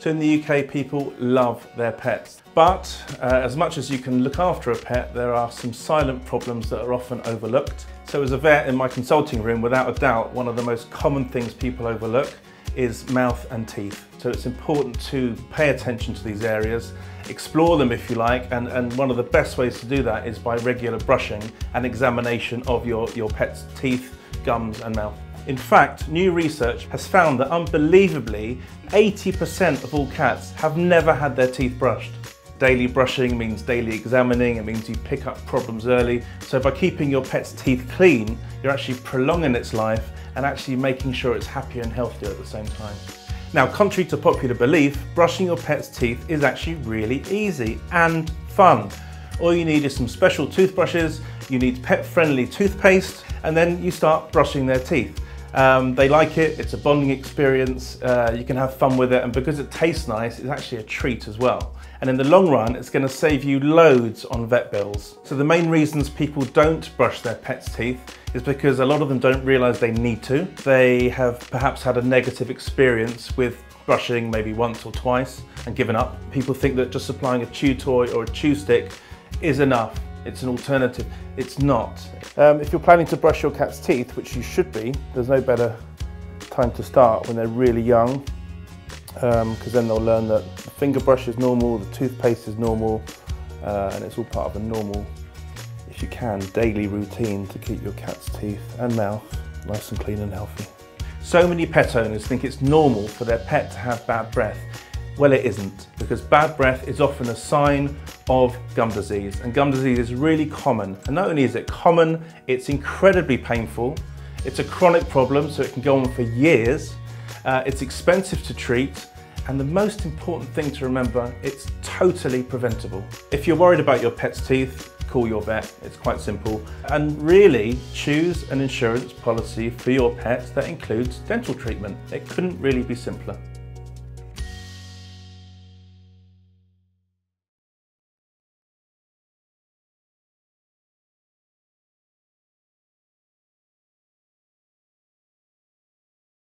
So in the UK, people love their pets. But uh, as much as you can look after a pet, there are some silent problems that are often overlooked. So as a vet in my consulting room, without a doubt, one of the most common things people overlook is mouth and teeth. So it's important to pay attention to these areas, explore them if you like, and, and one of the best ways to do that is by regular brushing and examination of your, your pet's teeth, gums and mouth. In fact, new research has found that unbelievably, 80% of all cats have never had their teeth brushed. Daily brushing means daily examining, it means you pick up problems early. So by keeping your pet's teeth clean, you're actually prolonging its life and actually making sure it's happier and healthier at the same time. Now, contrary to popular belief, brushing your pet's teeth is actually really easy and fun. All you need is some special toothbrushes, you need pet-friendly toothpaste, and then you start brushing their teeth. Um, they like it, it's a bonding experience, uh, you can have fun with it, and because it tastes nice, it's actually a treat as well. And in the long run, it's going to save you loads on vet bills. So the main reasons people don't brush their pet's teeth is because a lot of them don't realise they need to. They have perhaps had a negative experience with brushing maybe once or twice and given up. People think that just supplying a chew toy or a chew stick is enough. It's an alternative. It's not. Um, if you're planning to brush your cat's teeth, which you should be, there's no better time to start when they're really young because um, then they'll learn that the finger brush is normal, the toothpaste is normal, uh, and it's all part of a normal, if you can, daily routine to keep your cat's teeth and mouth nice and clean and healthy. So many pet owners think it's normal for their pet to have bad breath. Well, it isn't, because bad breath is often a sign of gum disease, and gum disease is really common. And not only is it common, it's incredibly painful. It's a chronic problem, so it can go on for years. Uh, it's expensive to treat, and the most important thing to remember, it's totally preventable. If you're worried about your pet's teeth, call your vet, it's quite simple. And really choose an insurance policy for your pet that includes dental treatment. It couldn't really be simpler.